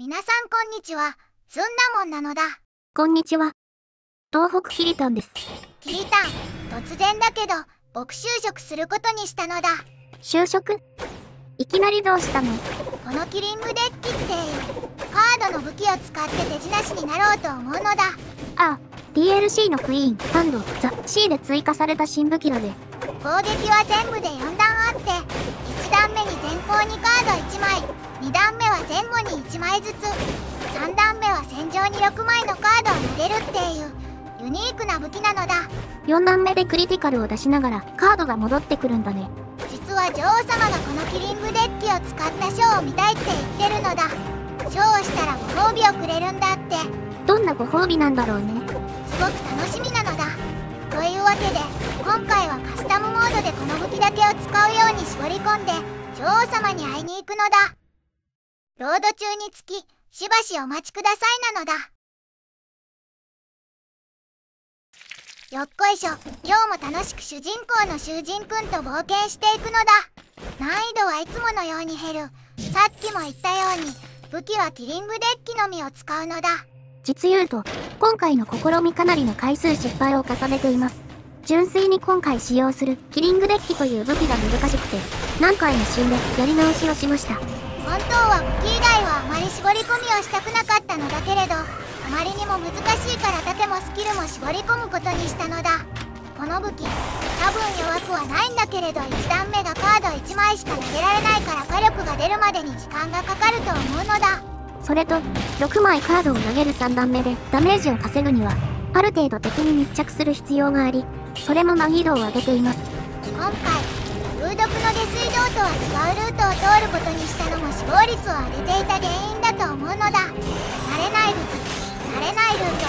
皆さんこんにちは。ずんだもんなのだ。こんにちは。東北ヒリタンです。キリタン、突然だけど、僕就職することにしたのだ。就職？いきなりどうしたの？このキリングデッキっていうカードの武器を使って手品師になろうと思うのだ。あ、DLC のクイーン、ハンド、ザ、C で追加された新武器だね。攻撃は全部で4段あって1段目に前方にカード1枚2段目は前後に1枚ずつ。3段目は戦場に6枚のカードを投げるっていうユニークな武器なのだ。4段目でクリティカルを出しながらカードが戻ってくるんだね。実は女王様がこのキリングデッキを使ったショーを見たいって言ってるのだ。ショーをしたらご褒美をくれるんだって。どんなご褒美なんだろうね。すごく楽しみなのだ。というわけで今回はカスタムモードでこの武器だけを使うように絞り込んで女王様に会いに行くのだロード中につきしばしお待ちくださいなのだ。よっこいしょ。今日も楽しく主人公の囚人くんと冒険していくのだ。難易度はいつものように減る。さっきも言ったように武器はキリングデッキのみを使うのだ。実言うと、今回の試みかなりの回数失敗を重ねています。純粋に今回使用するキリングデッキという武器が難しくて、何回も死んでやり直しをしました。本当は武器以外はあまり絞り込みをしたくなかったのだけれどあまりにも難しいから盾もスキルも絞り込むことにしたのだこの武器多分弱くはないんだけれど1段目がカード1枚しか投げられないから火力が出るまでに時間がかかると思うのだそれと、6枚カードを投げる3段目でダメージを稼ぐには、ある程度敵に密着する必要があり、それも難易度を上げています。今回風毒の下水道とは違うルートを通ることにしたのも死亡率を上げていた原因だと思うのだ慣れない武器慣れないルート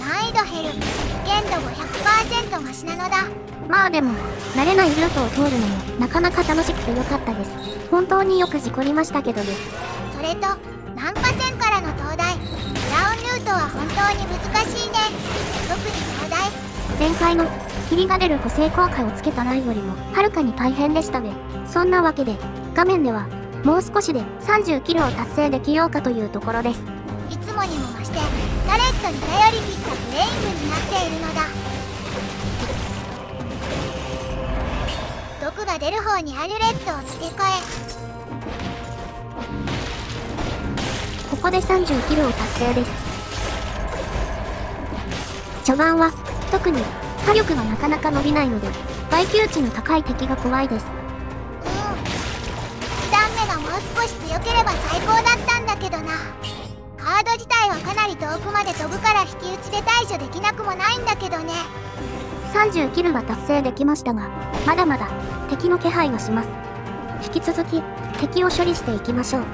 難易度減る危険度500%増しなのだまあでも、慣れないルートを通るのもなかなか楽しくて良かったです。本当によく事故りましたけどね。それと難破線からの灯台ブラウンルートは本当に難しいね特に灯台前回の霧が出る補正効果をつけたライよりもはるかに大変でしたね。そんなわけで、画面ではもう少しで30キロを達成できようかというところです。いつもにも増してタレットに頼り切ったプレイングになっているのだ毒が出る方にアルレットを付け替えここで30キロを達成です。序盤は、特に、火力がなかなか伸びないので、耐久値の高い敵が怖いです。遠くまで飛ぶから引き打ちで対処できなくもないんだけどね30キルは達成できましたが、まだまだ敵の気配がします。引き続き敵を処理していきましょう。お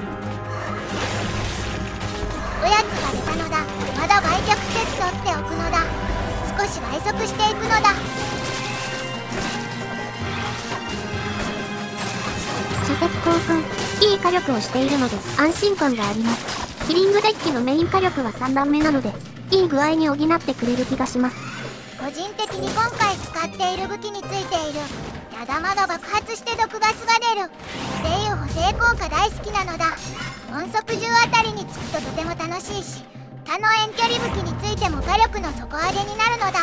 やつが出たのだまだ売却せず取っておくのだ少し倍速していくのだ射石興奮、いい火力をしているので安心感があります。キリングデッキのメイン火力は3段目なので、いい具合に補ってくれる気がします。個人的に今回使っている武器についているやだまが爆発して毒ガスが出るっていう補正効果大好きなのだ音速銃あたりにつくととても楽しいし他の遠距離武器についても火力の底上げになるのだ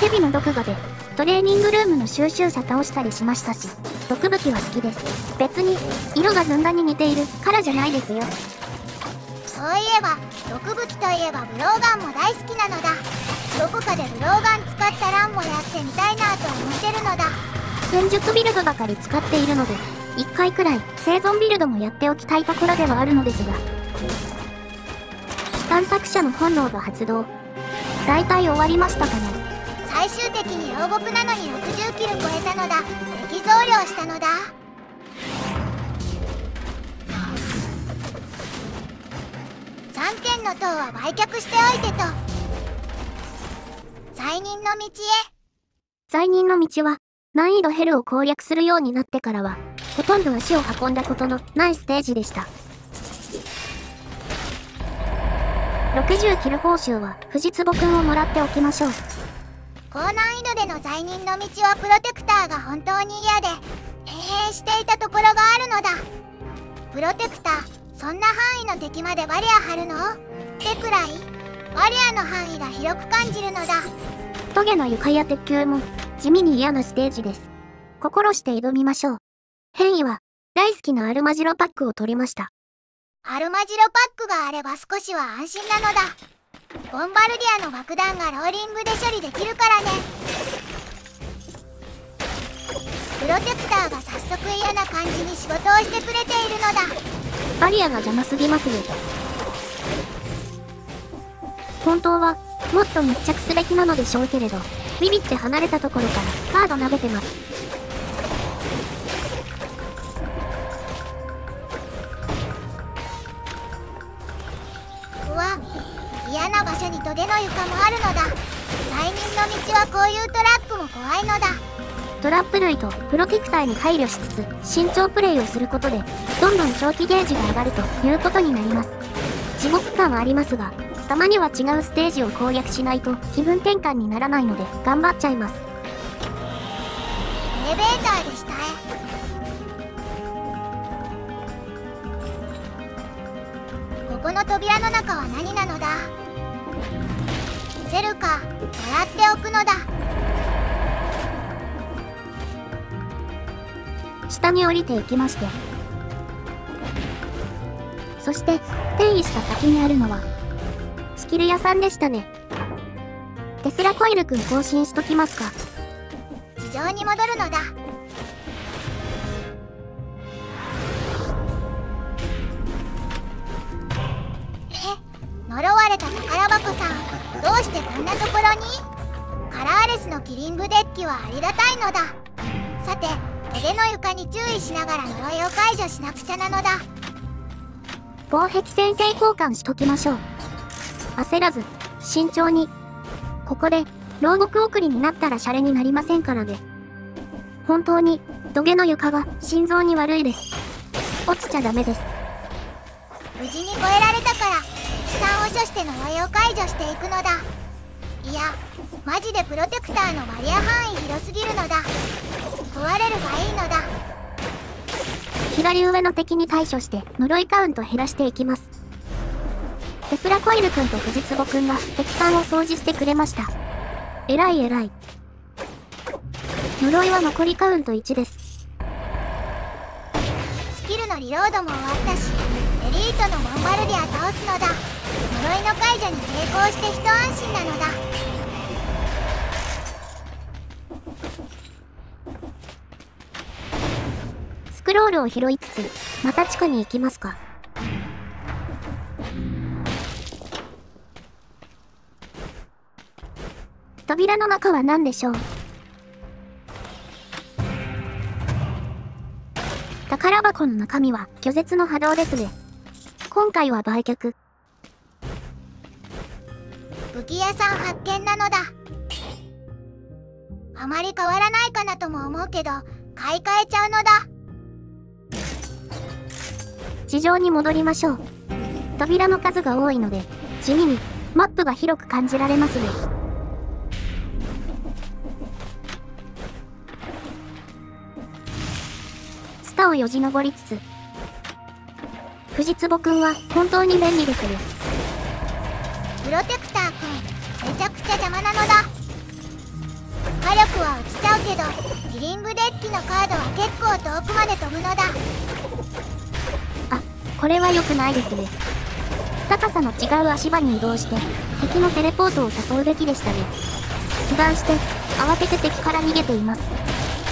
蛇の毒画で、トレーニングルームの収集者倒したりしましたし、毒武器は好きです。別に、色がずんだに似ているからじゃないですよ。そういえば毒武器といえばブローガンも大好きなのだどこかでブローガン使ったランもやってみたいなと思ってるのだ戦術ビルドばかり使っているので、一回くらい生存ビルドもやっておきたいところではあるのですが。探索者の本能が発動。大体終わりましたかね。最終的に両国なのに60キル超えたのだ敵増量したのだ3件の塔は売却しておいてと罪人の道へ罪人の道は、難易度ヘルを攻略するようになってからは、ほとんど足を運んだことのないステージでした。60キル報酬は、藤壺くんをもらっておきましょう。高難易度での罪人の道はプロテクターが本当に嫌で閉閉していたところがあるのだプロテクターそんな範囲の敵までバリア張るの？ってくらい？バリアの範囲が広く感じるのだトゲの床や鉄球も地味に嫌なステージです。心して挑みましょう。変異は大好きなアルマジロパックを取りました。アルマジロパックがあれば少しは安心なのだボンバルディアの爆弾がローリングで処理できるからねプロテクターが早速嫌な感じに仕事をしてくれているのだバリアが邪魔すぎますよ。本当はもっと密着すべきなのでしょうけれど、ビビって離れたところからカード投げてます。うわ嫌な場所にトゲの床もあるのだ罪人の道はこういうトラックも怖いのだトラップ類とプロテクターに配慮しつつ慎重プレイをすることでどんどん長期ゲージが上がるということになります。地獄感はありますがたまには違うステージを攻略しないと気分転換にならないので頑張っちゃいます。エレベーターでした。ここの扉の中は何なのだ？セルか笑っておくのだ。下に降りていきまして。そして転移した先にあるのはスキル屋さんでしたね。テスラコイルくん更新しときますか。地上に戻るのだ。え呪われた宝箱さんどうしてこんなところに？カラーレスのキリングデッキはありがたいのだ。さて腕の床に注意しながら呪いを解除しなくちゃなのだ。防壁先生交換しときましょう。焦らず慎重に。ここで牢獄送りになったらシャレになりませんからね。本当に土下の床が心臓に悪いです。落ちちゃダメです。無事に越えられたから悲惨を処して呪いを解除していくのだいやマジでプロテクターのバリア範囲広すぎるのだ。壊れるがいいのだ。左上の敵に対処して呪いカウント減らしていきます。テスラコイルくんと藤壺くんが敵艦を掃除してくれました。えらいえらい。呪いは残りカウント1です。スキルのリロードも終わったしエリートのボンバルディア倒すのだ。呪いの解除に成功して一安心なのだクロールを拾いつつまた地下に行きますか扉の中は何でしょう宝箱の中身は拒絶の波動ですね。今回は売却。武器屋さん発見なのだあまり変わらないかなとも思うけど買い替えちゃうのだ地上に戻りましょう。扉の数が多いので、地味にマップが広く感じられますね。ツタをよじ登りつつ、藤壺くんは本当に便利ですね。プロテクターくんめちゃくちゃ邪魔なのだ火力は落ちちゃうけどキリングデッキのカードは結構遠くまで飛ぶのだ、これは良くないですね。高さの違う足場に移動して、敵のテレポートを誘うべきでしたね。被弾して、慌てて敵から逃げています。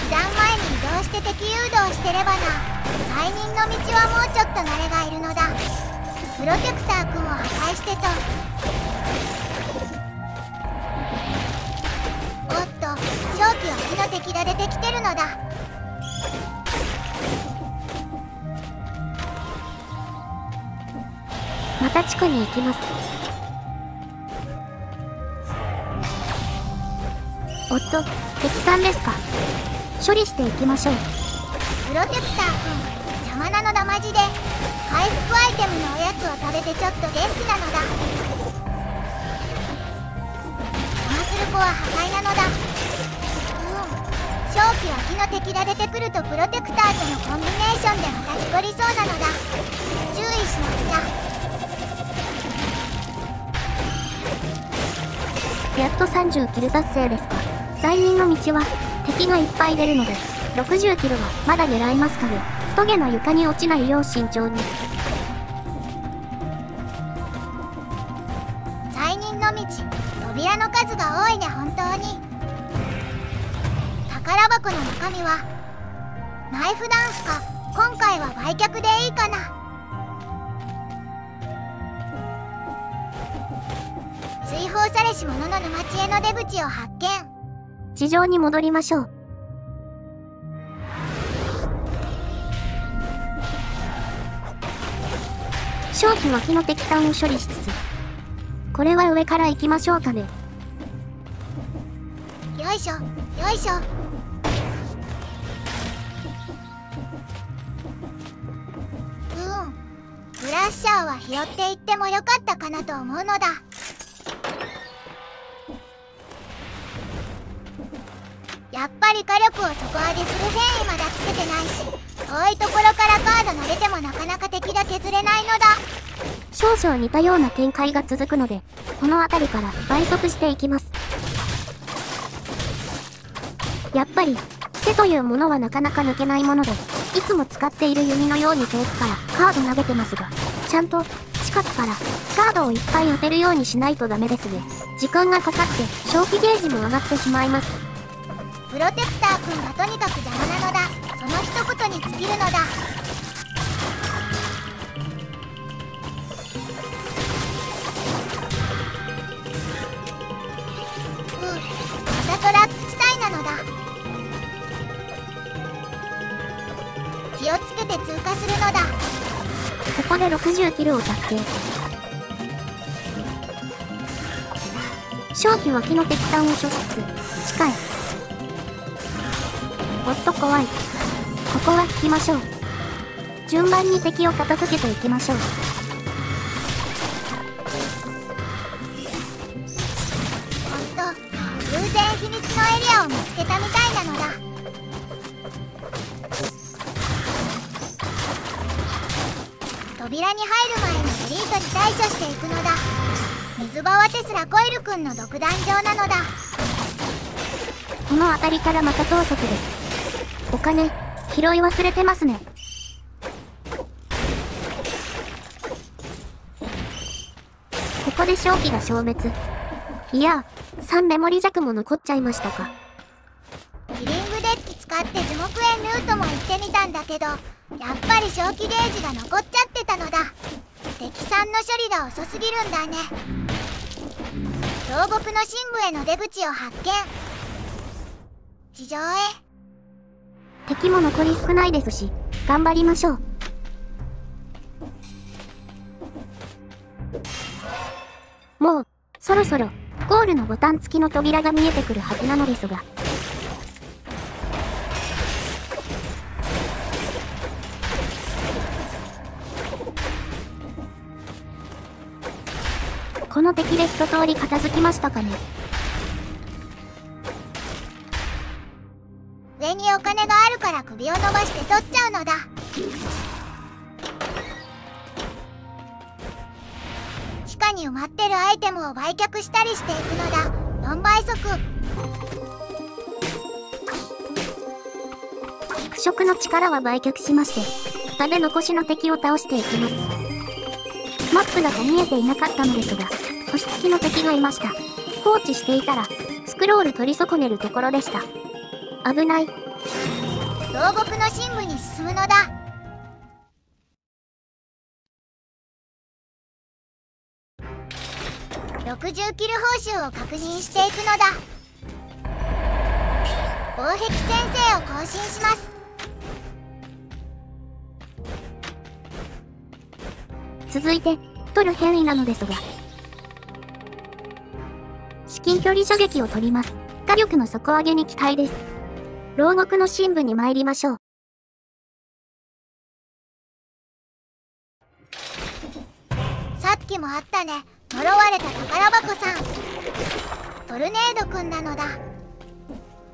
被弾前に移動して敵誘導してればな罪人の道はもうちょっと慣れがいるのだプロテクターくんを破壊してとおっと長期は火の敵が出てきてるのだまた地下に行きます。おっと、敵さんですか。処理していきましょう。プロテクターくん邪魔なのだマジで回復アイテムのおやつを食べてちょっと元気なのだ邪魔する子は破壊なのだうん正気は火の敵が出てくるとプロテクターとのコンビネーションでまた絞りそうなのだ注意しなくちゃやっと30キル達成ですか。罪人の道は敵がいっぱい出るので、60キルはまだ狙えますかね。トゲの床に落ちないよう慎重に。罪人の道扉の数が多いね本当に宝箱の中身はナイフダンスか今回は売却で追放されし者の沼地への出口を発見地上に戻りましょう。正気脇の敵艦を処理しつつ、これは上から行きましょうかね。よいしょよいしょうんブラッシャーは拾っていってもよかったかなと思うのだやっぱり火力を底上げする変異まだつけてない。し遠い。ところからカード投げてもなかなか敵が削れないのだ少々似たような展開が続くので、この辺りから倍速してい。きます。やっぱり、手とい。うものはなかなか抜けない。もので、いつも使ってい。る弓のように遠くからカード投げてますが、ちゃんと近くからカードをいっぱい打てるようにしない。とダメですね。時間がかかって消費ゲージも上がってしまい。ます。プロテクター君がとにかく邪魔なのだ。その一言に尽きるのだ。うまたトラック地帯なのだ。気をつけて通過するのだ。ここで60キルを達成。正気脇の敵艦を処しつつ、近い。と怖い。ここは引きましょう。順番に敵を片付けていきましょう。ほんと偶然秘密のエリアを見つけたみたいなのだ扉に入る前にエリートに対処していくのだ水場はテスラコイル君の独壇場なのだこの辺りからまた盗賊です。お金、拾い忘れてますね。ここで正気が消滅。いや、3メモリ弱も残っちゃいましたか。キリングデッキ使って樹木園ルートも行ってみたんだけどやっぱり正気ゲージが残っちゃってたのだ敵さんの処理が遅すぎるんだね牢獄の深部への出口を発見地上へ敵も残り少ないですし、頑張りましょう。もう、そろそろ、ゴールのボタン付きの扉が見えてくるはずなのですが。この敵で一通り片付きましたかね首を伸ばして取っちゃうのだ地下に埋まってるアイテムを売却したりしていくのだ4倍速？腐食の力は売却しまして、食べ残しの敵を倒していきます。マップだと見えていなかったのですが、星付きの敵がいました。放置していたら、スクロール取り損ねるところでした。危ない。牢獄の深部に進むのだ60キル報酬を確認していくのだ防壁先生を更新します続いて、取る変異なのですが、至近距離射撃を取ります。火力の底上げに期待です。牢獄の深部に参りましょう。さっきもあったね呪われた宝箱さんトルネードくんなのだ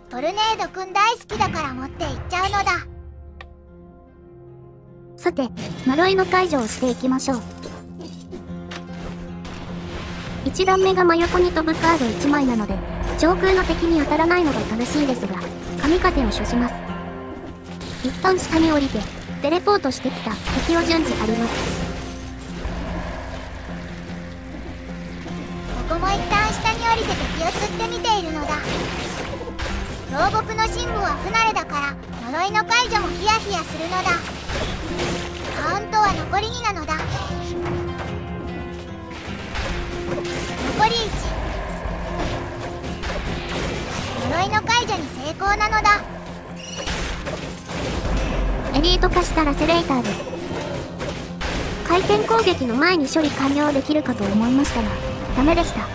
トルネードくん大好きだから持って行っちゃうのださて、呪いの解除をしていきましょう。1段目が真横に飛ぶカード1枚なので、上空の敵に当たらないのが正しいですが、神風を処します。一旦下に降りて、テレポートしてきた敵を順次あります。ここも一旦下に降りて敵を釣ってみているのだ牢獄の神部は不慣れだから呪いの解除もヒヤヒヤするのだカウントは残り2なのだ残り1呪いの解除に成功なのだエリート化したラセレーターです。回転攻撃の前に処理完了できるかと思いましたが、ダメでした。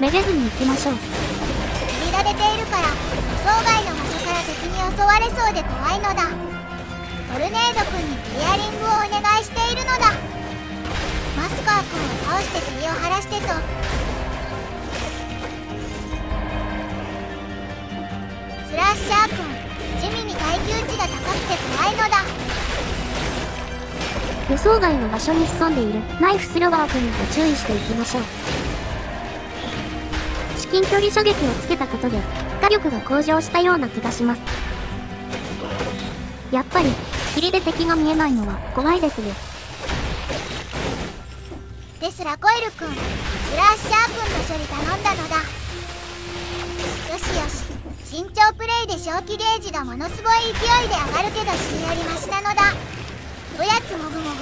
めげずに行きましょう。限られているから予想外の場所から敵に襲われそうで怖いのだトルネード君にクリアリングをお願いしているのだマスカー君を倒して霧を晴らしてとラッシャー君地味に耐久値が高くて怖いのだ予想外の場所に潜んでいるナイフスロバー君にご注意していきましょう。至近距離射撃をつけたことで、火力が向上したような気がします。やっぱり、霧で敵が見えないのは怖いですね。ですらコイル君スラッシャー君の処理頼んだのだよしよし慎重プレイで正気ゲージがものすごい勢いで上がるけど質よりマシなのだおやつもぐもぐ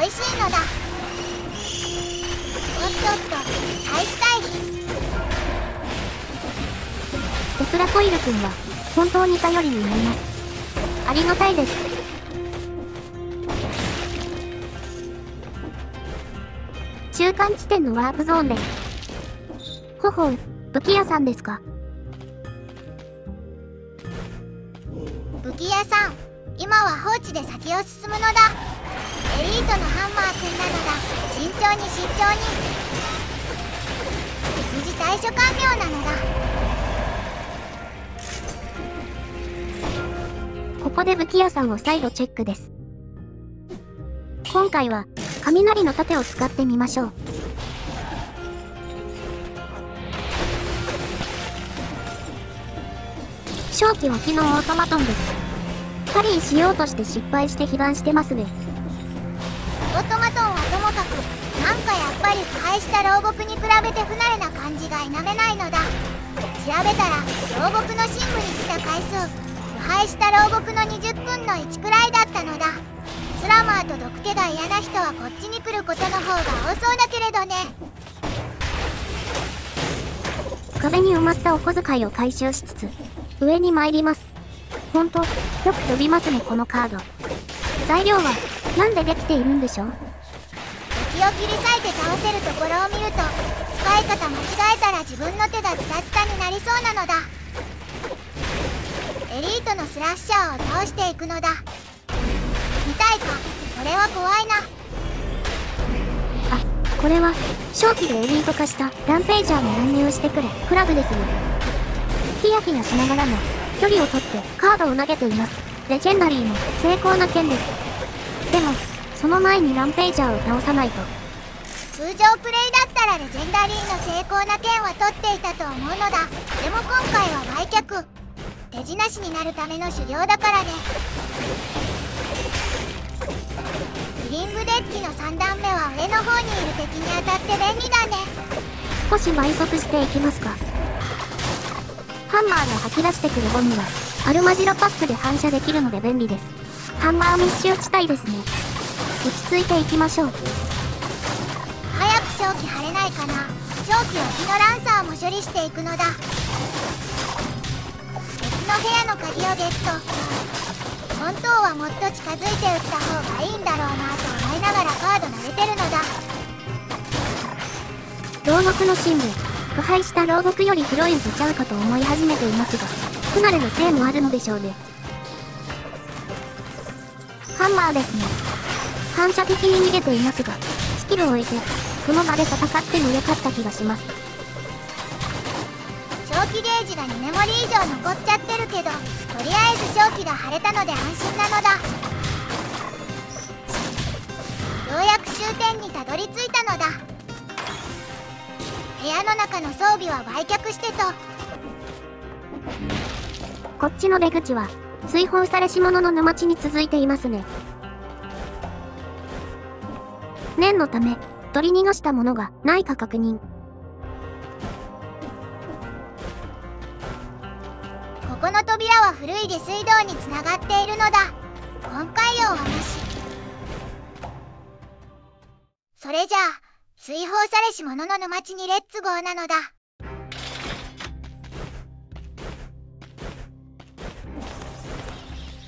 美味しいのだおっとっと大死退避テスラコイル君は、本当に頼りになります。ありがたいです。中間地点のワープゾーンです。ほほう、武器屋さんですか武器屋さん今は放置で先を進むのだエリートのハンマー君なのだ慎重に慎重に無事対処完了なのだここで武器屋さんを再度チェックです。今回は、雷の盾を使ってみましょう。正気は機能オートマトンです。パリーしようとして失敗して被弾してますね。オートマトンはともかくなんかやっぱり腐敗した牢獄に比べて不慣れな感じが否めないのだ調べたら牢獄の深部に来た回数腐敗した牢獄の20分の1くらいだったのだスラマーと毒気が嫌な人はこっちに来ることの方が多そうだけれどね壁に埋まったお小遣いを回収しつつ、上に参ります。ほんと、よく飛びますね、このカード。材料は、なんでできているんでしょう？敵を切り裂いて倒せるところを見ると使い方間違えたら自分の手がズタズタになりそうなのだエリートのスラッシャーを倒していくのだ見たいか？これは怖いなあ、これは、正気でエリート化したランページャーに乱入してくれ、クラブですね。ヒヤヒヤしながらも、距離を取ってカードを投げています。レジェンダリーの成功な剣です。でも、その前にランページャーを倒さないと。通常プレイだったらレジェンダリーの成功な剣は取っていたと思うのだでも今回は売却手品師になるための修行だからねキリングデッキの3段目は上の方にいる敵に当たって便利だね少し倍速していきますか。ハンマーの吐き出してくるゴミは、アルマジロパックで反射できるので便利です。ハンマー密集地帯ですね。落ち着いていきましょう。早く正気晴れないかな正気は火のランサーも処理していくのだ別の部屋の鍵をゲット本当はもっと近づいて撃った方がいいんだろうなと思いながらカード慣れてるのだ牢獄の神部、腐敗した牢獄より広いんとちゃうかと思い始めていますが、不慣れのせいもあるのでしょうね。ハンマーですね。反射的に逃げていますが、スキルを置いて、この場で戦ってもよかった気がします。正蒸気ゲージが2メモリ以上残っちゃってるけどとりあえず蒸気が晴れたので安心なのだようやく終点にたどり着いたの部屋の中の装備は売却してとこっちの出口は、追放されし者の沼地に続いていますね。念のため、取り逃がしたものがないか確認。ここの扉は古い下水道につながっているのだ今回用はなしそれじゃあ追放されし者の沼地にレッツゴーなのだ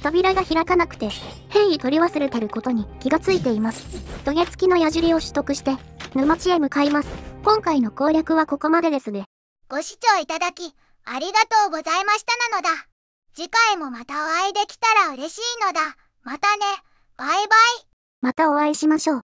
扉が開かなくて、変異取り忘れてることに気がついています。トゲ付きの矢尻を取得して、沼地へ向かいます。今回の攻略はここまでですね。ご視聴いただきありがとうございましたなのだ次回もまたお会いできたら嬉しいのだまたねバイバイまたお会いしましょう。